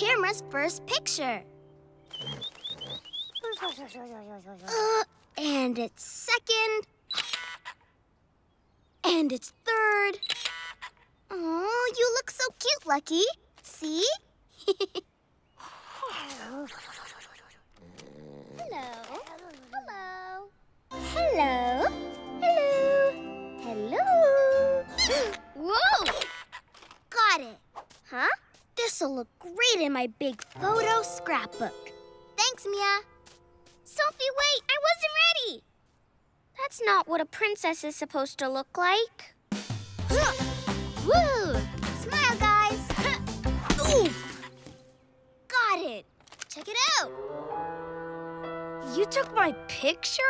camera's first picture. Uh, and its second. And its third. Oh, you look so cute, Lucky. See? Hello. Hello. Hello. Hello. Hello. Whoa! Got it. Huh? This'll look great in my big photo scrapbook. Thanks, Mia. Sofie, wait! I wasn't ready! That's not what a princess is supposed to look like. Woo! Smile, guys! Oof! Got it! Check it out! You took my picture?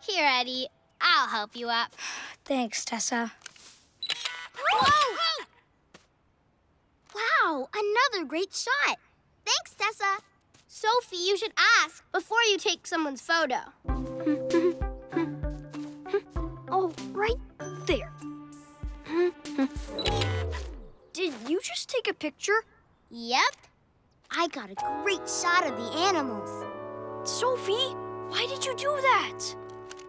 Here, Eddie. I'll help you up. Thanks, Tessa. Whoa! Wow, another great shot. Thanks, Tessa. Sofie, you should ask before you take someone's photo. oh, right there. Did you just take a picture? Yep. I got a great shot of the animals. Sofie, why did you do that?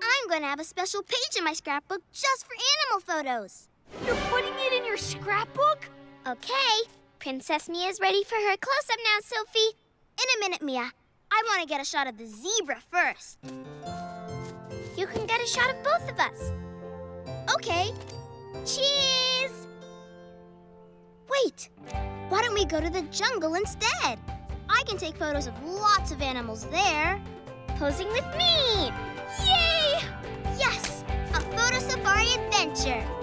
I'm going to have a special page in my scrapbook just for animal photos. You're putting it in your scrapbook? Okay. Princess Mia's ready for her close-up now, Sofie. In a minute, Mia. I want to get a shot of the zebra first. You can get a shot of both of us. Okay. Cheese! Wait, why don't we go to the jungle instead? I can take photos of lots of animals there. Posing with me! Yay! Yes, a photo safari adventure.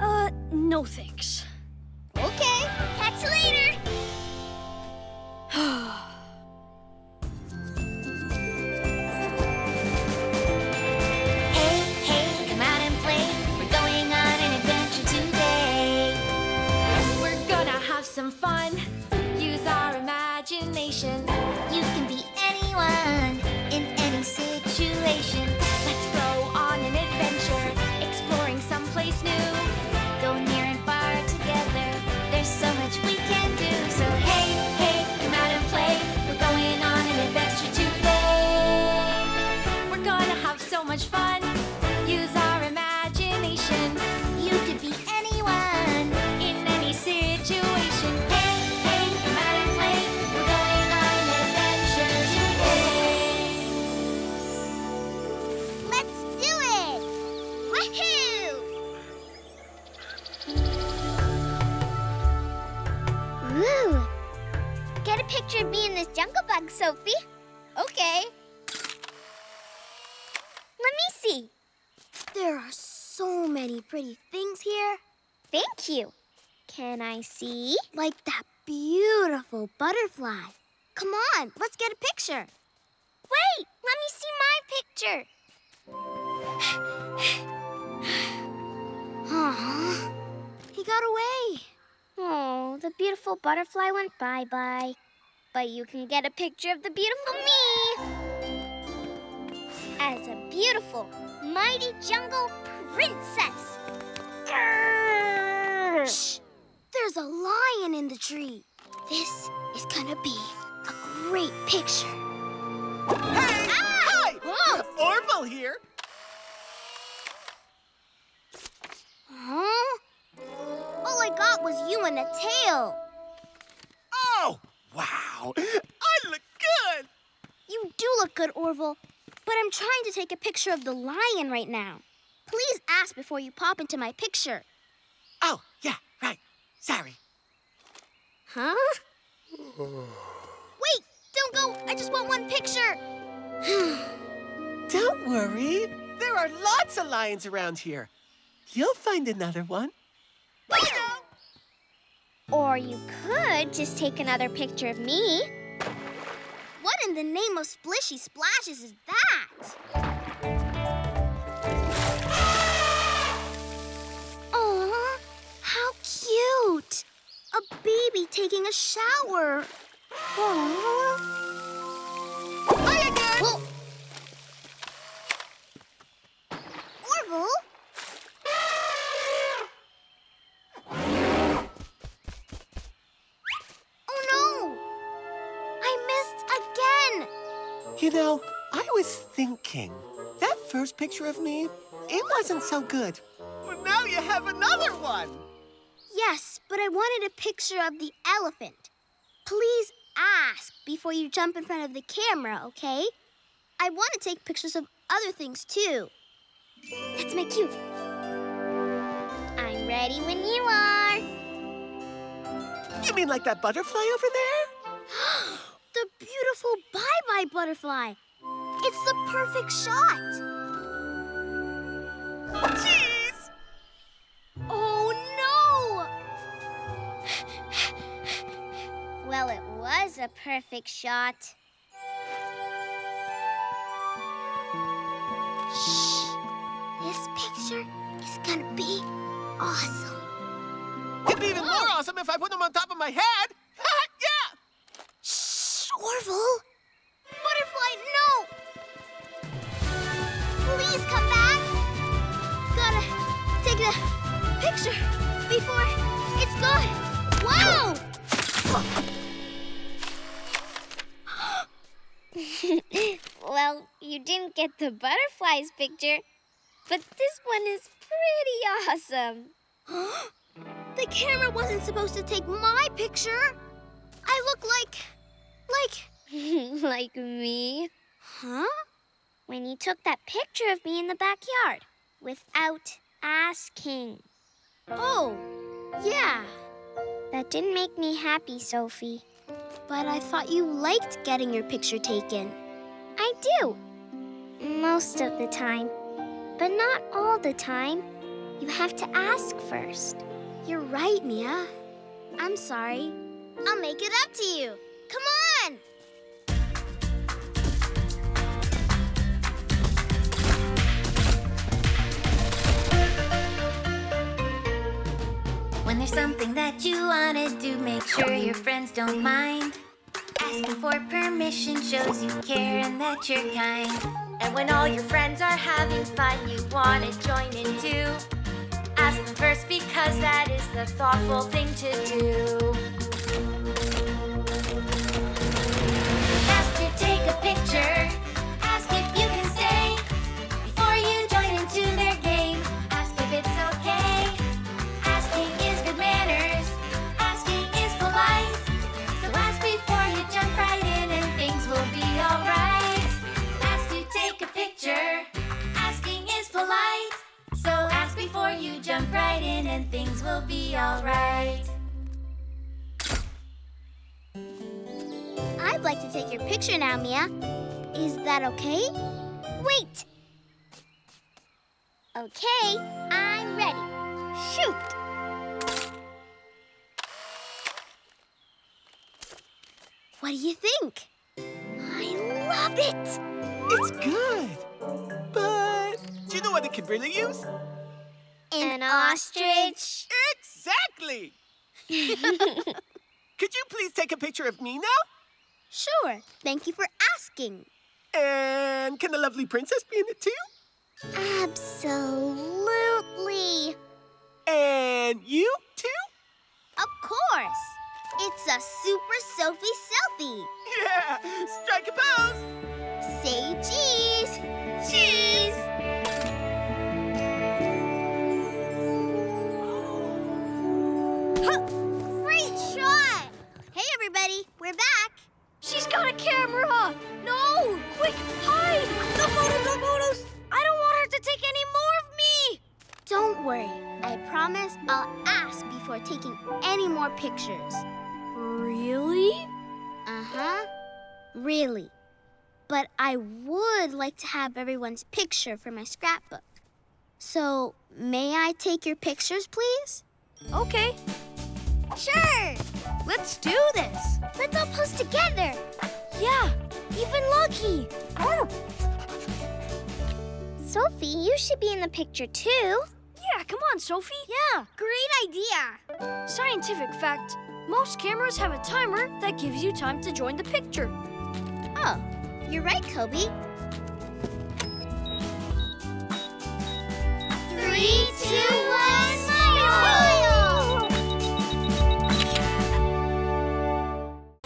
Uh, no thanks. Get a picture of me in this jungle bug, Sofie. Okay. Let me see. There are so many pretty things here. Thank you. Can I see? Like that beautiful butterfly. Come on, let's get a picture. Wait, let me see my picture. Beautiful butterfly went bye-bye. But you can get a picture of the beautiful me. As a beautiful, mighty jungle princess. Grrr. Shh, there's a lion in the tree. This is gonna be a great picture. A tail. Oh, wow. I look good. You do look good, Orville, but I'm trying to take a picture of the lion right now. Please ask before you pop into my picture. Oh, yeah, right. Sorry. Huh? Wait, don't go. I just want one picture. Don't worry. There are lots of lions around here. You'll find another one. Bye. Or you could just take another picture of me. What in the name of Splishy Splashes is that? Aw, how cute! A baby taking a shower. Aw. You know, I was thinking, that first picture of me, it wasn't so good. But now you have another one. Yes, but I wanted a picture of the elephant. Please ask before you jump in front of the camera, okay? I want to take pictures of other things too. Let's make cute. I'm ready when you are. You mean like that butterfly over there? the beautiful bye-bye butterfly. It's the perfect shot. Cheese! Oh no! Well, it was a perfect shot. Shh! This picture is gonna be awesome. It'd be even more oh. awesome if I put them on top of my head. Wow! well, you didn't get the butterflies picture, but this one is pretty awesome. the camera wasn't supposed to take my picture. I look like. like. like me? Huh? When you took that picture of me in the backyard without asking. Oh, yeah. That didn't make me happy, Sofie. But I thought you liked getting your picture taken. I do. Most of the time. But not all the time. You have to ask first. You're right, Mia. I'm sorry. I'll make it up to you. Come on! Something that you wanna do, make sure your friends don't mind. Asking for permission shows you care and that you're kind. And when all your friends are having fun, you wanna join in too. Ask them first because that is the thoughtful thing to do. Like to take your picture now, Mia. Is that okay? Wait! Okay, I'm ready. Shoot! What do you think? I love it! It's good. But do you know what it could really use? An ostrich? Exactly! Could you please take a picture of me now? Sure. Thank you for asking. And can the lovely princess be in it too? Absolutely. And you too? Of course. It's a Super Sofie selfie. Yeah! Strike a pose! Say cheese. She's got a camera! No! Quick, hide! The photos, the photos! I don't want her to take any more of me! Don't worry. I promise I'll ask before taking any more pictures. Really? Uh-huh. Really. But I would like to have everyone's picture for my scrapbook. So, may I take your pictures, please? Okay, Sure. let's do this. Let's all pose together. Yeah, even Lucky. Oh. Sofie, you should be in the picture too. Yeah, come on, Sofie. Yeah. Great idea. Scientific fact, most cameras have a timer that gives you time to join the picture. Oh, you're right, Koby. Three, two,